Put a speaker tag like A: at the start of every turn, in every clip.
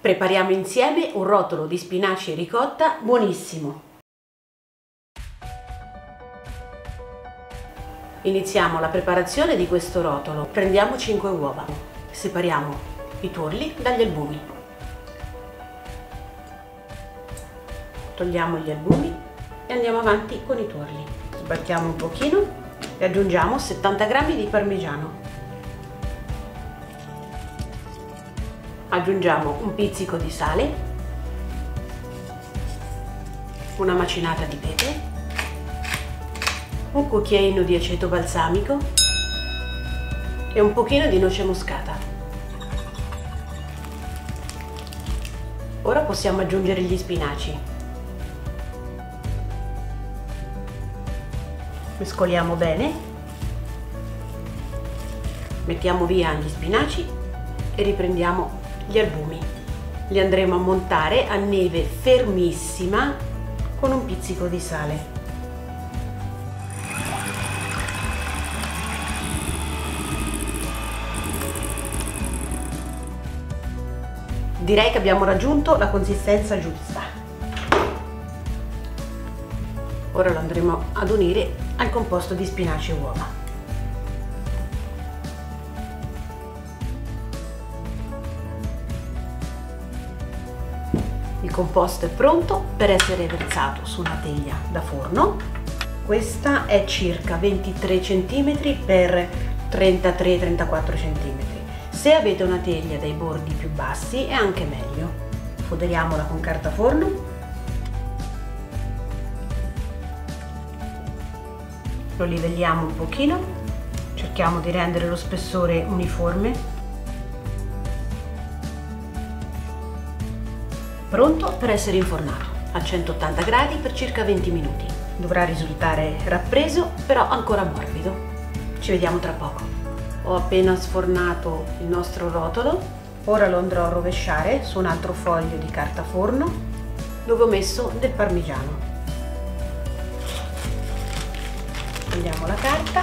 A: Prepariamo insieme un rotolo di spinaci e ricotta buonissimo. Iniziamo la preparazione di questo rotolo. Prendiamo 5 uova, separiamo i tuorli dagli albumi. Togliamo gli albumi e andiamo avanti con i tuorli. Sbattiamo un pochino e aggiungiamo 70 g di parmigiano. Aggiungiamo un pizzico di sale, una macinata di pepe, un cucchiaino di aceto balsamico e un pochino di noce moscata. Ora possiamo aggiungere gli spinaci. Mescoliamo bene, mettiamo via gli spinaci e riprendiamo gli albumi. Li andremo a montare a neve fermissima con un pizzico di sale. Direi che abbiamo raggiunto la consistenza giusta. Ora lo andremo ad unire al composto di spinaci e uova. Il composto è pronto per essere versato su una teglia da forno. Questa è circa 23 cm per 33-34 cm. Se avete una teglia dai bordi più bassi è anche meglio. Foderiamola con carta forno. Lo livelliamo un pochino, cerchiamo di rendere lo spessore uniforme pronto per essere infornato a 180 gradi per circa 20 minuti. Dovrà risultare rappreso, però ancora morbido. Ci vediamo tra poco. Ho appena sfornato il nostro rotolo, ora lo andrò a rovesciare su un altro foglio di carta forno dove ho messo del parmigiano. Prendiamo la carta,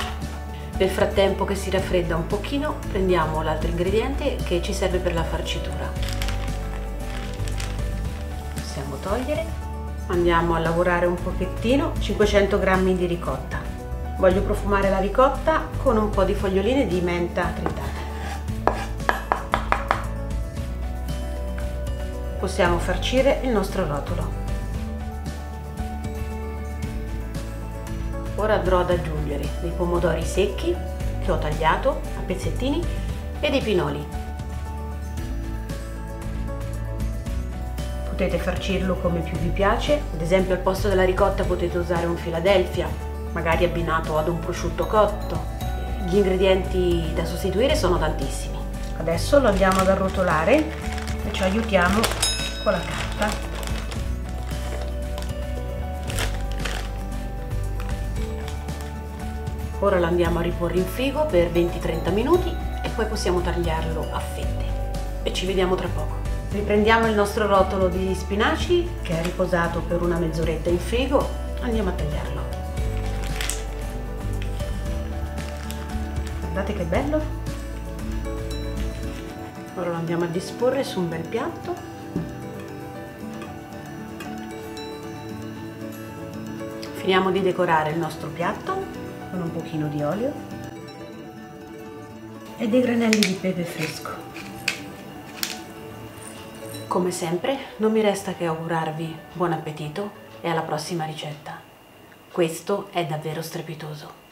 A: nel frattempo che si raffredda un pochino prendiamo l'altro ingrediente che ci serve per la farcitura possiamo togliere. Andiamo a lavorare un pochettino 500 g di ricotta. Voglio profumare la ricotta con un po' di foglioline di menta tritata possiamo farcire il nostro rotolo. Ora andrò ad aggiungere dei pomodori secchi che ho tagliato a pezzettini e dei pinoli potete farcirlo come più vi piace, ad esempio al posto della ricotta potete usare un Philadelphia, magari abbinato ad un prosciutto cotto. Gli ingredienti da sostituire sono tantissimi. Adesso lo andiamo ad arrotolare e ci aiutiamo con la carta. Ora lo andiamo a riporre in frigo per 20-30 minuti e poi possiamo tagliarlo a fette. E ci vediamo tra poco. Riprendiamo il nostro rotolo di spinaci che è riposato per una mezz'oretta in frigo. Andiamo a tagliarlo. Guardate che bello! Ora lo andiamo a disporre su un bel piatto. Finiamo di decorare il nostro piatto con un pochino di olio e dei granelli di pepe fresco. Come sempre non mi resta che augurarvi buon appetito e alla prossima ricetta. Questo è davvero strepitoso.